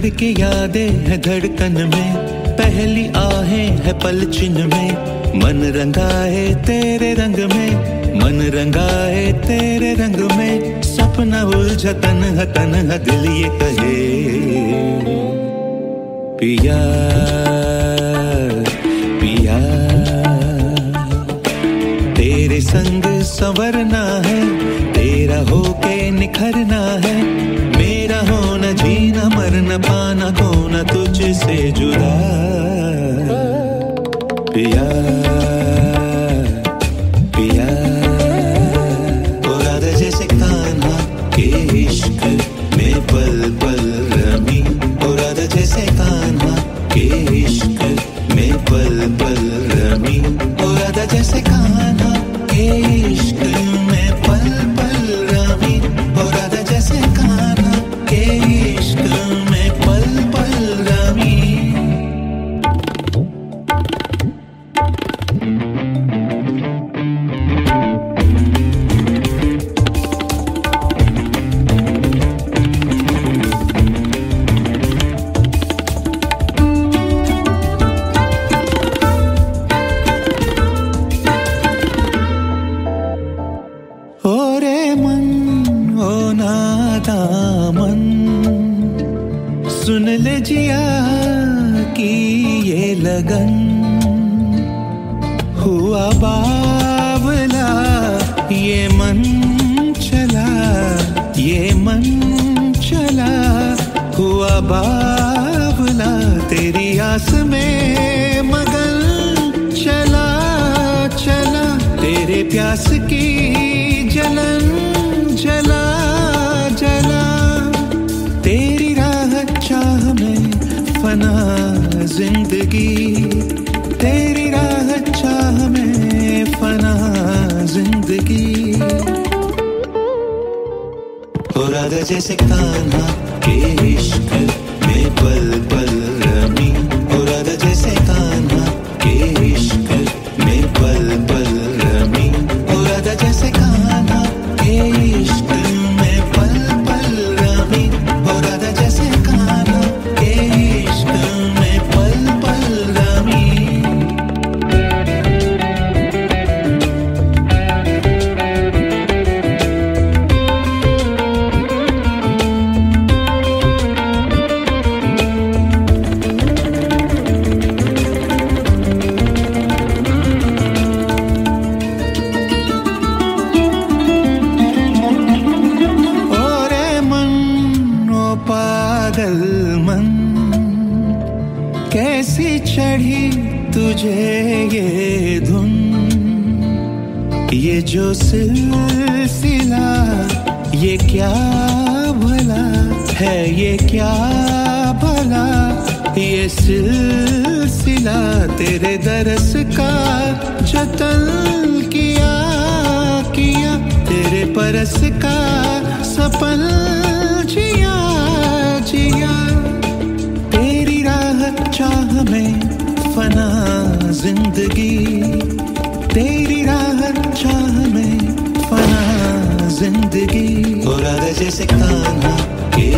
धड़के यादें है धड़कन में। पहली आहें है पलचिन में। मन रंगाए तेरे रंग में। मन रंगाए तेरे रंग में। सपना उलझा तन तन दिल ये कहे। पिया पिया। तेरे संग संवरना है। तेरा होके निखरना है। होना जीना मरना पाना खोना तुझसे जुदा। पिया पिया। राधा जैसे इश्क में पल पल रमी। राधा जैसे कान्हा के में पल पल रमी। राधा जैसे सुन ले जिया की ये लगन। हुआ बावला, ये मन चला, ये मन चला। हुआ बावला, तेरी आस में मगन चला चला। तेरे प्यास की ज़िंदगी। तेरी राह चाह में फना ज़िंदगी। हो राधा जैसे कान्हा के इश्क में पल पल मन कैसी चढ़ी तुझे ये धुन? ये जो सिलसिला, ये क्या भला है, ये क्या भला? ये सिलसिला तेरे दरस का जतन किया किया तेरे परस का जैसे खाना के